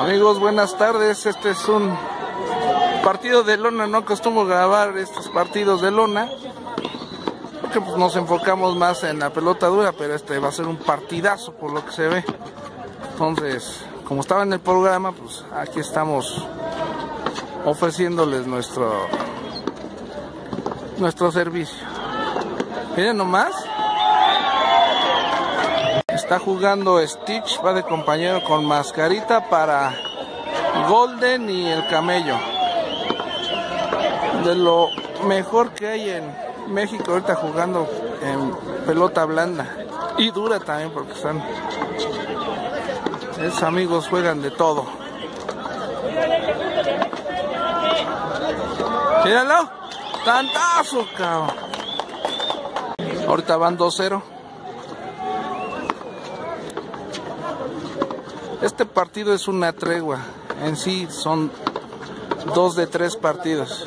Amigos, buenas tardes. Este es un partido de lona. No acostumbro grabar estos partidos de lona. Porque pues, nos enfocamos más en la pelota dura, pero este va a ser un partidazo por lo que se ve. Entonces, como estaba en el programa, pues aquí estamos ofreciéndoles nuestro nuestro servicio. Miren nomás. Está jugando Stitch, va de compañero con mascarita para Golden y el camello. De lo mejor que hay en México ahorita jugando en pelota blanda. Y dura también porque están... Esos amigos juegan de todo. Míralo. Tantazo, cabrón. Ahorita van 2-0. Este partido es una tregua. En sí son dos de tres partidos.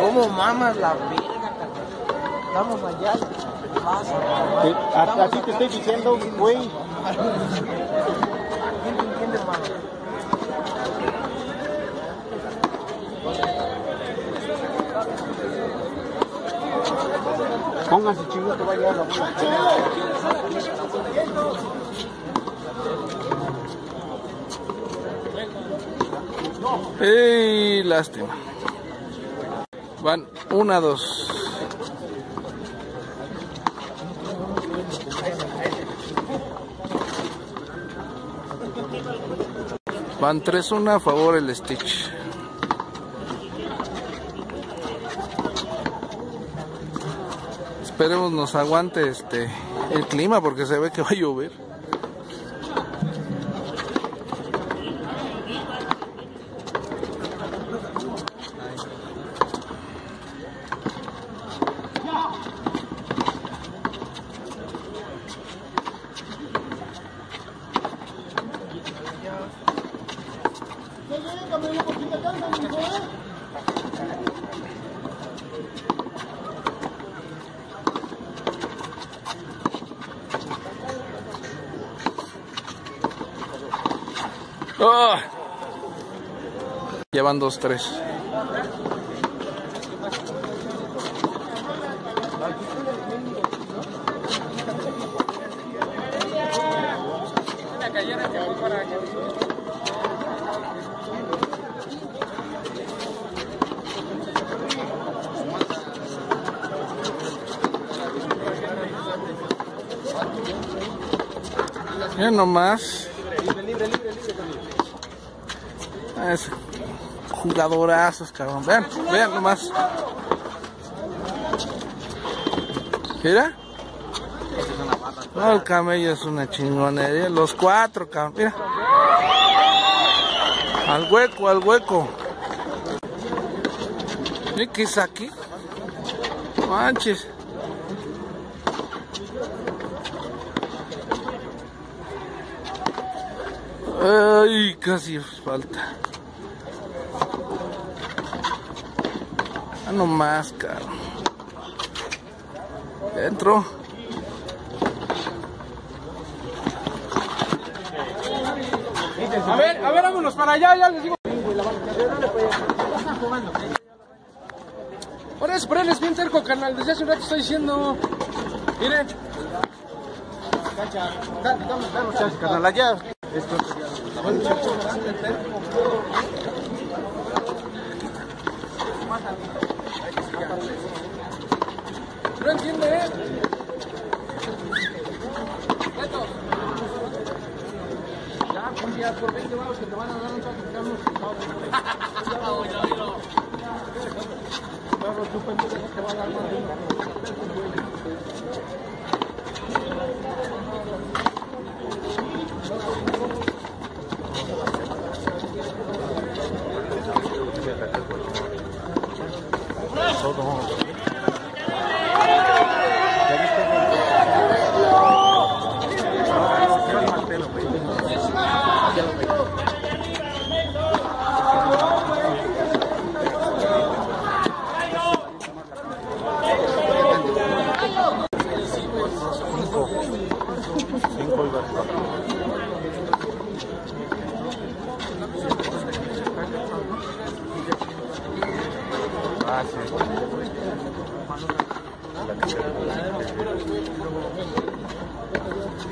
¿Cómo mamas la verga, Vamos allá. Te- Así te estoy diciendo, güey. ¿Quién te entiende, hermano? Pónganse chingos que va a llegar la. ¡Ey! Lástima. Van una, dos. Van 3-1 a favor el Stitch. Esperemos nos aguante este el clima porque se ve que va a llover. ¡Ah! Llevan dos, tres. Ya nomás. Ah, Es jugadorazos, cabrón. Vean, vean nomás. Mira. No, el camello es una chingonería. Los cuatro, cabrón. Mira. Al hueco, al hueco. ¿Y qué es aquí? Manches. Ay, casi falta. Ah, no más, caro. Dentro. A ver, a ver, vámonos para allá, ya les digo. Por eso, por él es bien cerco, carnal. Desde hace un rato estoy diciendo. Miren. Damos chance, carnal, allá. Esto. No entiende, ¿eh? Ya, pues ya por 20 vamos que te van a dar un saco de carne. Vamos, tú pendejo, te van a dar más de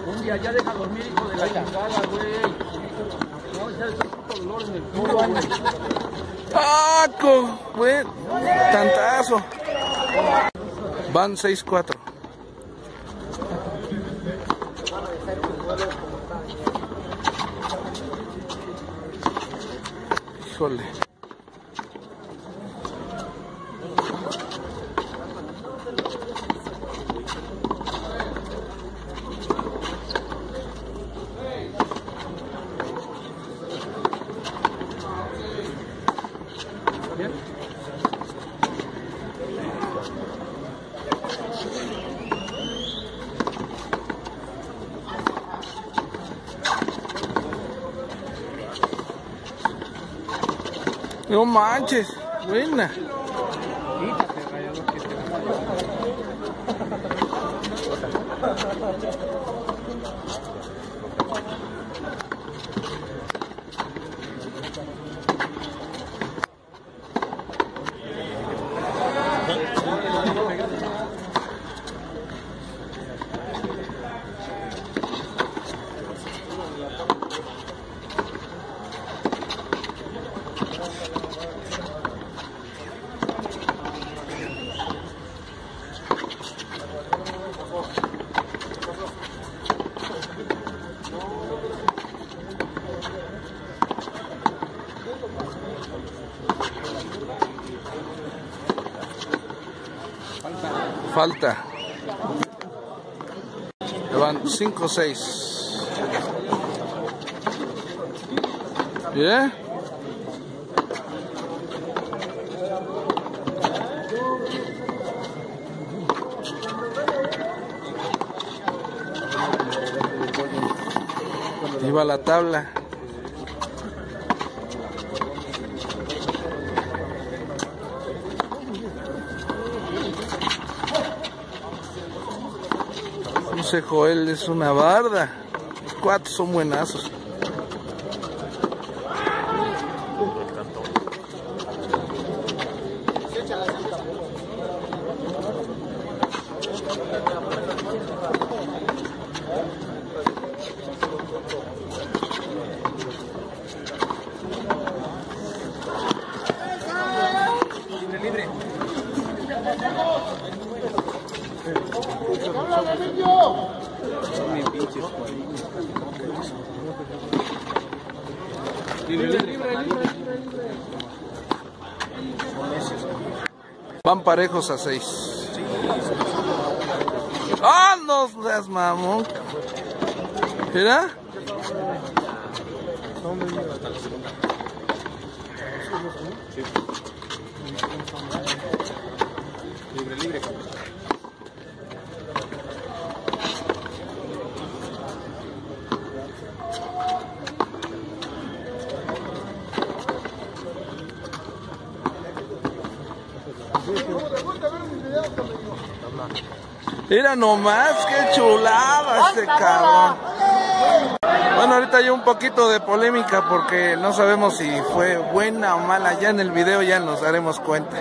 Un día ya deja dormir, hijo de la chingada, güey. No, ya en el Güey, tantazo. Van 6-4. Híjole. No manches, buena. Falta. Ya Van 5-6. ¿Bien? Iba la tabla. Ese Joel es una barda. Los cuatro son buenazos. Van parejos a seis. ¡Ah, no seas mamón! ¿Mira? Libre, Mira nomás, qué chulada este cabrón. Bueno, ahorita hay un poquito de polémica porque no sabemos si fue buena o mala. Ya en el video ya nos daremos cuenta.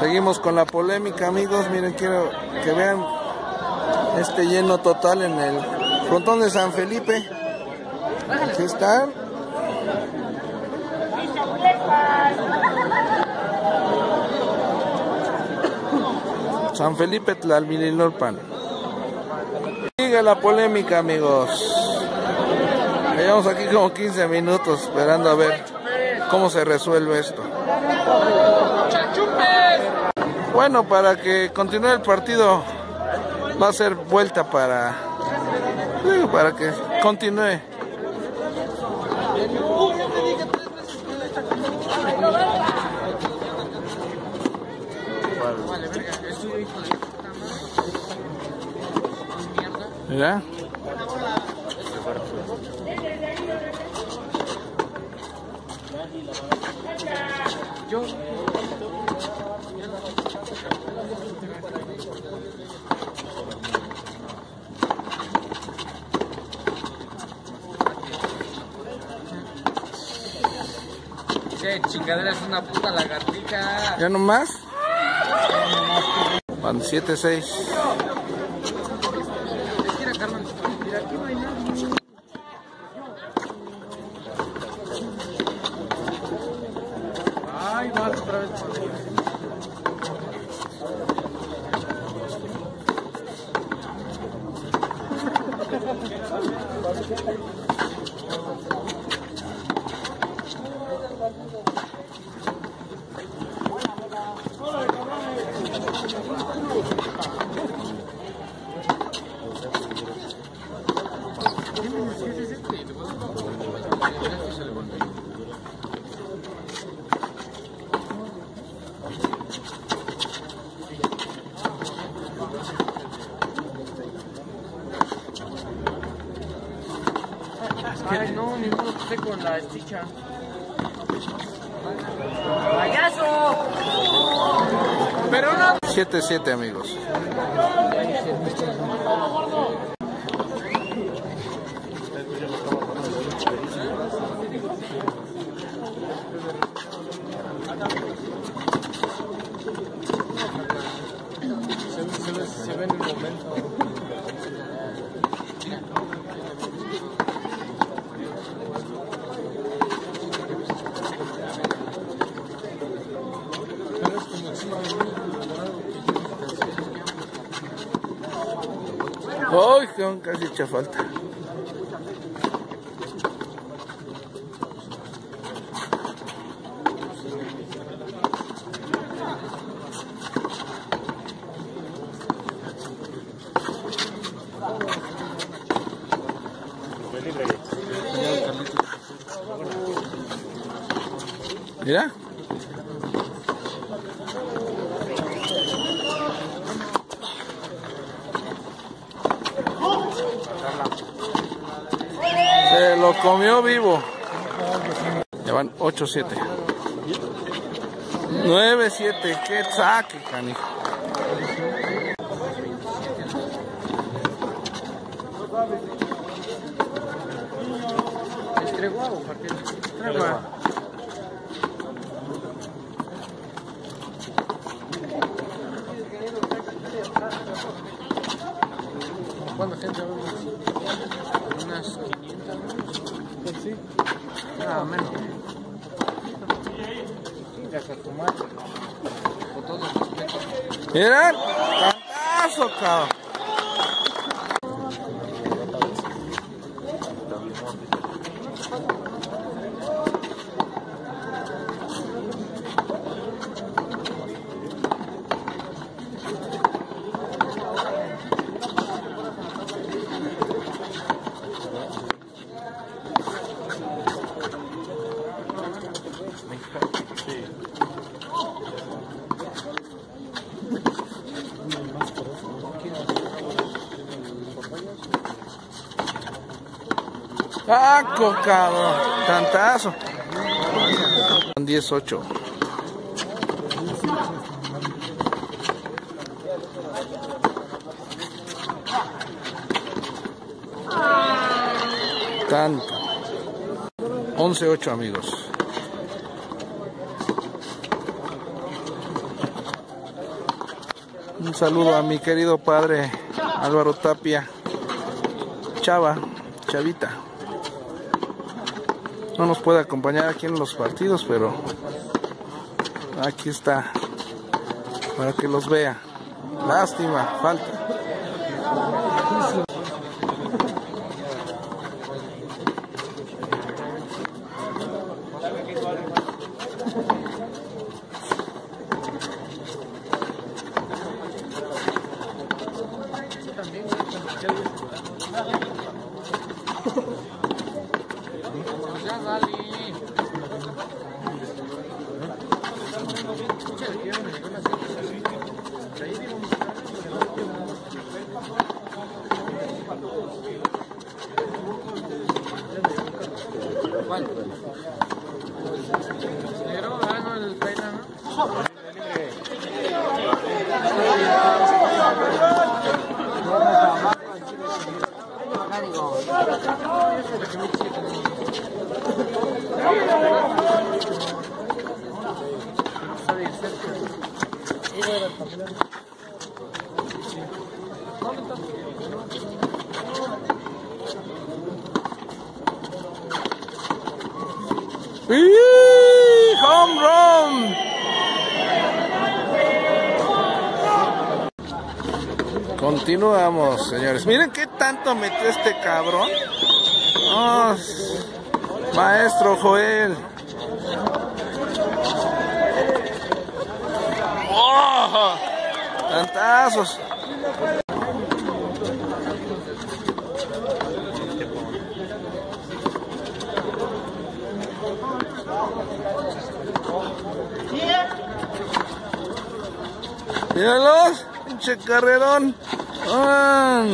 Seguimos con la polémica, amigos. Miren, quiero que vean este lleno total en el frontón de San Felipe. Aquí están. San Felipe Tlalmililorpan. Sigue la polémica, amigos. Llevamos aquí como 15 minutos esperando a ver cómo se resuelve esto. Bueno, para que continúe el partido va a ser vuelta para para que continúe. Mira. Yo. Chingadera es una puta lagartija. ¿Ya nomás? Van 7-6. Ay, no, ni modo que esté con la esticha. ¡Payaso! Pero no. 7-7 amigos. Se ve en el momento. Pero es como si ¡Ay, casi echa falta! Mira. Se lo comió vivo. Ya van 8-7. 9-7. Qué saque, canijo. ¿Es tregua o partido? Tregua. ¿Cuánta gente vemos? Unas 500 Pues sí. Menos. Respeto. Mira. Cantazo, cabrón. Taco, cabrón. Cantazo. 10-8. Tanto. 11-8 amigos. Un saludo a mi querido padre Álvaro Tapia. Chava, Chavita. No nos puede acompañar aquí en los partidos, pero aquí está para que los vea. Lástima, falta. Continuamos, señores. Miren qué tanto metió este cabrón. Oh, maestro Joel. ¡Oh! Tantazos. Míralos, pinche carrerón. Ah.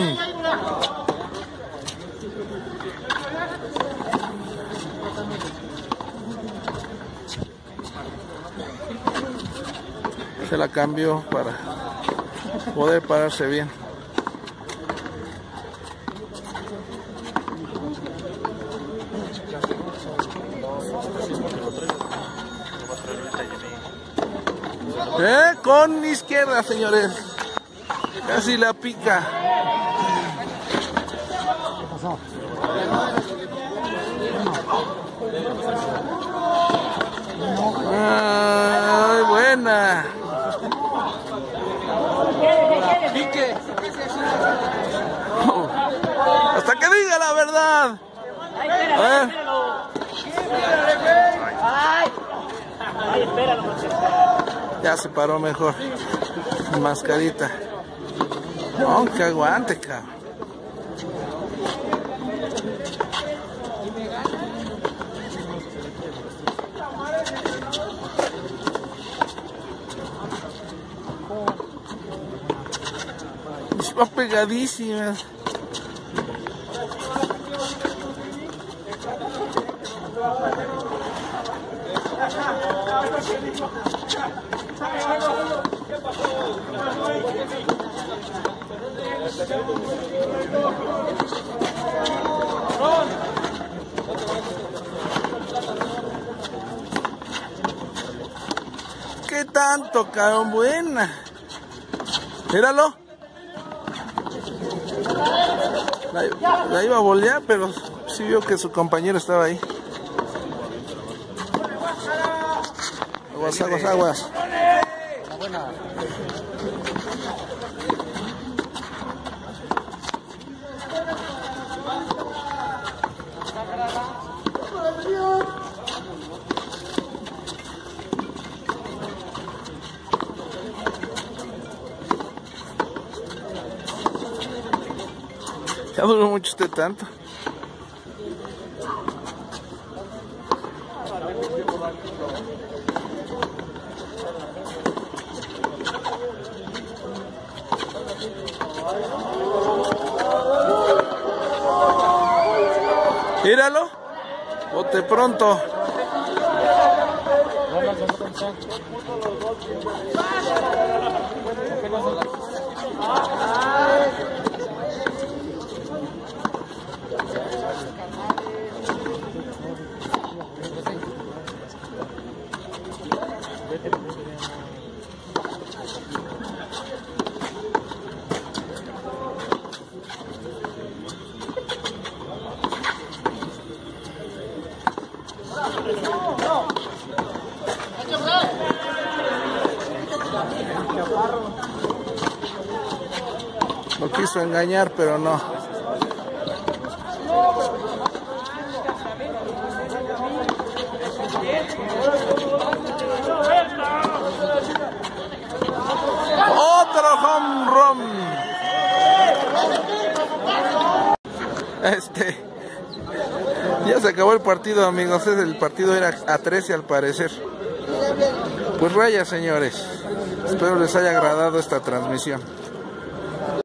Se la cambió para poder pararse bien. ¿Eh? Con izquierda, señores. Casi la pica. Ay, buena. Oh, Hasta que diga la verdad. Ya se paró mejor. Mascarita. No, que aguante, cabrón. ¿Qué tanto, cabrón? Buena. Míralo. La, la iba a bolear, pero sí vio que su compañero estaba ahí. Aguas, aguas, aguas. Ya duró mucho este tanto. Míralo. Bote pronto. Quiso engañar, pero no. Otro home run. Este. Ya se acabó el partido, amigos. El partido era a 13 al parecer. Pues raya, señores. Espero les haya agradado esta transmisión.